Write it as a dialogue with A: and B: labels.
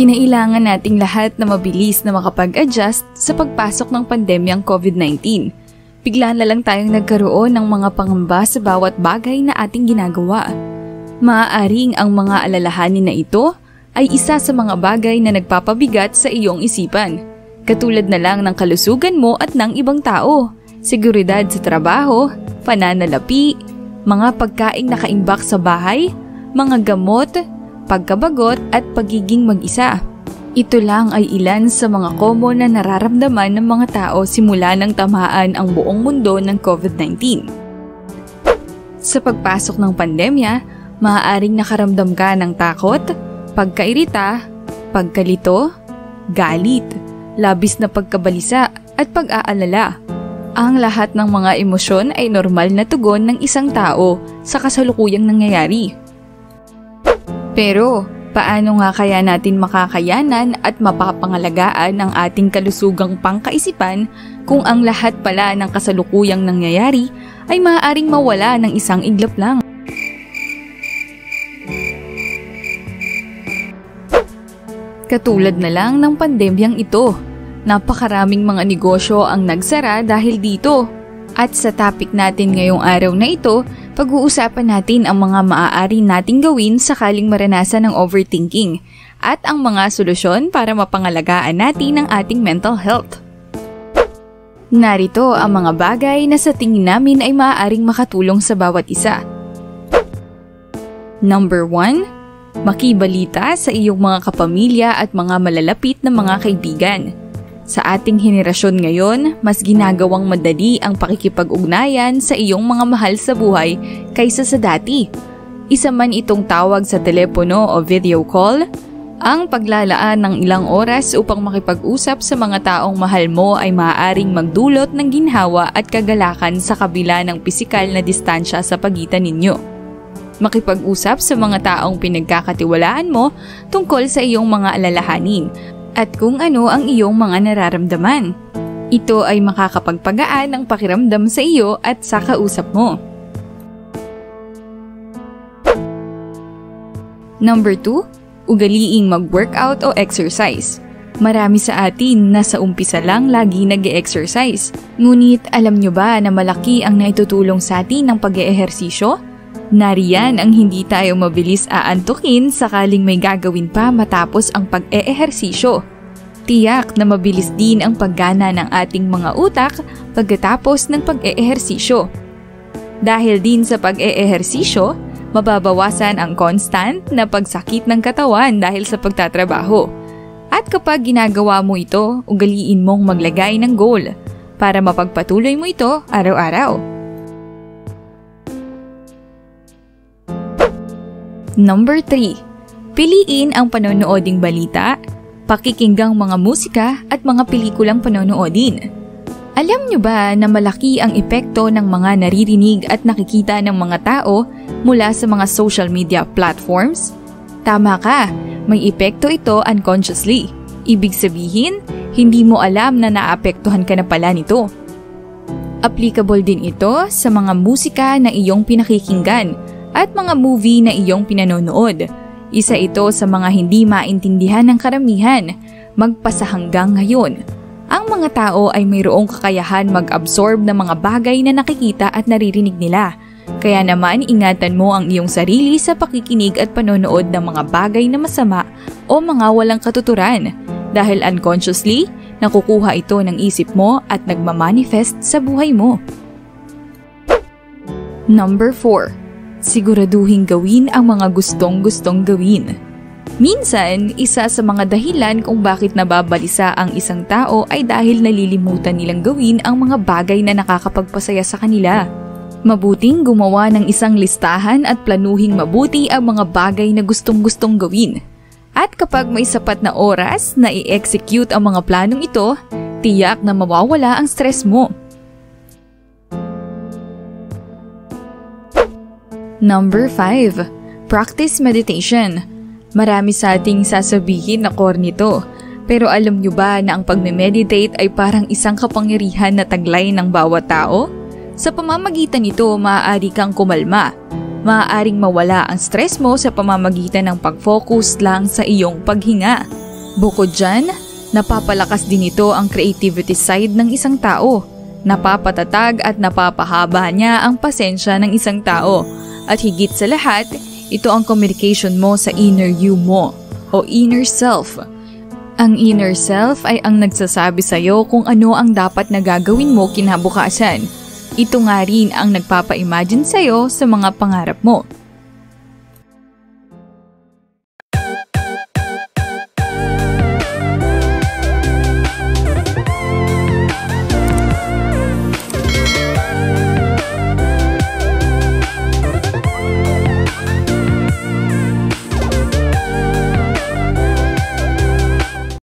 A: Kinailangan nating lahat na mabilis na makapag-adjust sa pagpasok ng pandemyang COVID-19. Bigla na lang tayong nagkaroon ng mga pangamba sa bawat bagay na ating ginagawa. Maaaring ang mga alalahanin na ito ay isa sa mga bagay na nagpapabigat sa iyong isipan. Katulad na lang ng kalusugan mo at ng ibang tao, seguridad sa trabaho, pananalapi, mga pagkaing nakaimbak sa bahay, mga gamot, pagkabagot at pagiging mag-isa. Ito lang ay ilan sa mga common na nararamdaman ng mga tao simula nang tamaan ang buong mundo ng COVID-19. Sa pagpasok ng pandemya, Maaaring nakaramdam ka ng takot, pagkairita, pagkalito, galit, labis na pagkabalisa at pag-aalala. Ang lahat ng mga emosyon ay normal na tugon ng isang tao sa kasalukuyang nangyayari. Pero, paano nga kaya natin makakayanan at mapapangalagaan ang ating kalusugang pangkaisipan kung ang lahat pala ng kasalukuyang nangyayari ay maaaring mawala ng isang iglap lang? Katulad na lang ng pandemyang ito. Napakaraming mga negosyo ang nagsara dahil dito. At sa topic natin ngayong araw na ito, pag-uusapan natin ang mga maaari nating gawin sakaling maranasan ng overthinking at ang mga solusyon para mapangalagaan natin ang ating mental health. Narito ang mga bagay na sa tingin namin ay maaaring makatulong sa bawat isa. Number 1 Makibalita sa iyong mga kapamilya at mga malalapit na mga kaibigan. Sa ating henerasyon ngayon, mas ginagawang madali ang pakikipag-ugnayan sa iyong mga mahal sa buhay kaysa sa dati. Isa man itong tawag sa telepono o video call, ang paglalaan ng ilang oras upang makipag-usap sa mga taong mahal mo ay maaaring magdulot ng ginhawa at kagalakan sa kabila ng pisikal na distansya sa pagitan ninyo makipag-usap sa mga taong pinagkakatiwalaan mo tungkol sa iyong mga alalahanin at kung ano ang iyong mga nararamdaman. Ito ay makakapagpagaan ng pakiramdam sa iyo at sa kausap mo. Number 2, ugaliing mag-workout o exercise. Marami sa atin na sa umpisa lang lagi nag exercise Ngunit alam nyo ba na malaki ang naitutulong sa atin ng pag-eehersisyo? Nariyan ang hindi tayo mabilis aantukin sakaling may gagawin pa matapos ang pag-eehersisyo. Tiyak na mabilis din ang paggana ng ating mga utak pagkatapos ng pag-eehersisyo. Dahil din sa pag-eehersisyo, mababawasan ang constant na pagsakit ng katawan dahil sa pagtatrabaho. At kapag ginagawa mo ito, ugaliin mong maglagay ng goal para mapagpatuloy mo ito araw-araw. Number 3. Piliin ang panonooding balita, pakikinggang mga musika at mga pelikulang panonoodin. Alam nyo ba na malaki ang epekto ng mga naririnig at nakikita ng mga tao mula sa mga social media platforms? Tama ka, may epekto ito unconsciously. Ibig sabihin, hindi mo alam na naapektuhan ka na pala nito. Applicable din ito sa mga musika na iyong pinakikinggan at mga movie na iyong pinanonood. Isa ito sa mga hindi maintindihan ng karamihan, magpasa hanggang ngayon. Ang mga tao ay mayroong kakayahan mag-absorb ng mga bagay na nakikita at naririnig nila. Kaya naman ingatan mo ang iyong sarili sa pakikinig at panonood ng mga bagay na masama o mga walang katuturan dahil unconsciously nakukuha ito ng isip mo at nagmamanifest sa buhay mo. Number 4 siguraduhin gawin ang mga gustong-gustong gawin. Minsan, isa sa mga dahilan kung bakit nababalisa ang isang tao ay dahil nalilimutan nilang gawin ang mga bagay na nakakapagpasaya sa kanila. Mabuting gumawa ng isang listahan at planuhing mabuti ang mga bagay na gustong-gustong gawin. At kapag may sapat na oras na i-execute ang mga planong ito, tiyak na mawawala ang stress mo. Number 5. Practice meditation. Marami sa ating sasabihin na core nito. Pero alam nyo ba na ang pagme-meditate ay parang isang kapangyarihan na taglay ng bawat tao? Sa pamamagitan nito, maaari kang kumalma. Maaaring mawala ang stress mo sa pamamagitan ng pag-focus lang sa iyong paghinga. Bukod dyan, napapalakas din ito ang creativity side ng isang tao. Napapatatag at napapahaba niya ang pasensya ng isang tao. At higit sa lahat, ito ang communication mo sa inner you mo o inner self. Ang inner self ay ang nagsasabi sa iyo kung ano ang dapat na gagawin mo kinabukasan. Ito nga rin ang nagpapa-imagine sa iyo sa mga pangarap mo.